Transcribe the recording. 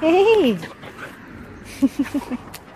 Hey!